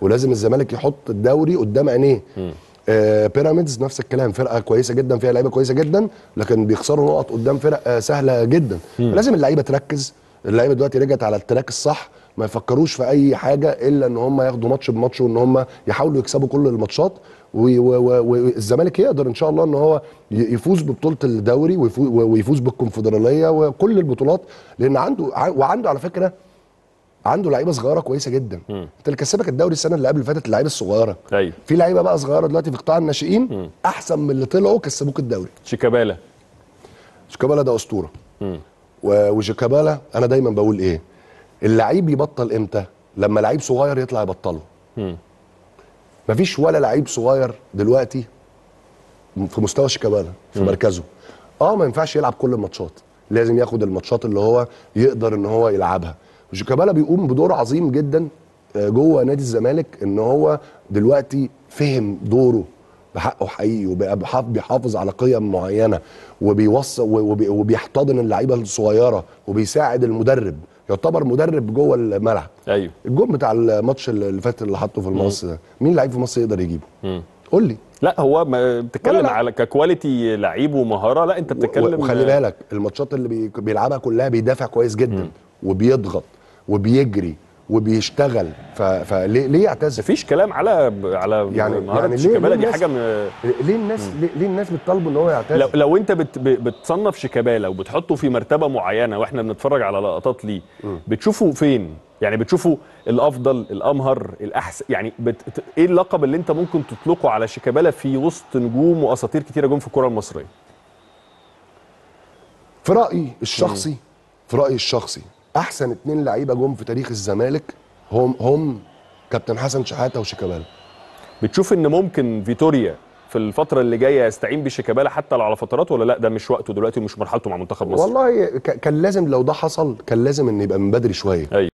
ولازم الزمالك يحط الدوري قدام عينيه. آه بيراميدز نفس الكلام فرقة كويسة جدا فيها لعيبة كويسة جدا لكن بيخسروا نقط قدام فرق آه سهلة جدا. لازم اللعيبة تركز. اللعيبة دلوقتي رجعت على ال track الصح ما يفكروش في أي حاجة إلا إن هم ياخدوا ماتش بماتش وإن هم يحاولوا يكسبوا كل الماتشات. والزمالك يقدر إن شاء الله إن هو يفوز ببطولة الدوري ويفو- ويفوز بالكونفدرالية وكل البطولات. لأن عنده وعنده على فكرة عنده لعيبة صغيرة كويسة جدا. انت اللي كسبك الدوري السنة اللي قبل اللي فاتت اللعيبة الصغيرة. أيوه. في لعيبة بقى صغيرة دلوقتي في قطاع الناشئين أحسن من اللي طلعوا كسبوك الدوري. شيكابالا. شيكابالا ده أسطورة. و- وشيكابالا أنا دايما بقول إيه؟ اللعيب يبطل إمتى؟ لما لعيب صغير يطلع يبطله. مفيش ولا لعيب صغير دلوقتي في مستوى شيكابالا في مركزه. آه ما ينفعش يلعب كل الماتشات. لازم ياخد الماتشات اللي هو يقدر إن هو يلعبها. وشيكابالا بيقوم بدور عظيم جدا آه، جوه نادي الزمالك إن هو دلوقتي فهم دوره بحقه حقيقي وبقى بيحاف- بيحافظ على قيم معينة وبيوصل وبي- وبيحتضن اللعيبة الصغيرة وبيساعد المدرب يعتبر مدرب جوه الملعب. أيوه. الجون بتاع الماتش اللي فات اللي حطه في المقص ده مين لعيب في مصر يقدر يجيبه؟ قول لي. لا هو ما بتتكلم. على ك quality لعيب ومهارة لا انت بتتكلم وخلي بالك الماتشات اللي بي... بيلعبها كلها بيدافع كويس جدا وبيضغط. وبيجري وبيشتغل. فليه ليه يعتزل مفيش كلام على على يعني- مهارة يعني ليه- شيكابالا؟ دي حاجة م... ليه الناس ليه, ليه الناس بتطالبه إن هو يعتزل لو لو أنت بت بتصنف شيكابالا وبتحطه في مرتبة معينة وإحنا بنتفرج على لقطات ليه بتشوفه فين؟ يعني بتشوفه الأفضل الأمهر الاحسن يعني بت... إيه اللقب اللي أنت ممكن تطلقه على شيكابالا في وسط نجوم وأساطير كتيرة جم في الكرة المصرية؟ في رأيي الشخصي في رأيي الشخصي أحسن اتنين لعيبة جم في تاريخ الزمالك هم هم كابتن حسن شحاتة وشيكابالا. بتشوف إن ممكن فيتوريا في الفترة اللي جاية يستعين بشيكابالا حتى لو على فترات ولا لأ؟ ده مش وقته دلوقتي ومش مرحلته مع منتخب مصر. والله كان لازم لو ده حصل كان لازم إن يبقى من بدري شوية. أيوه.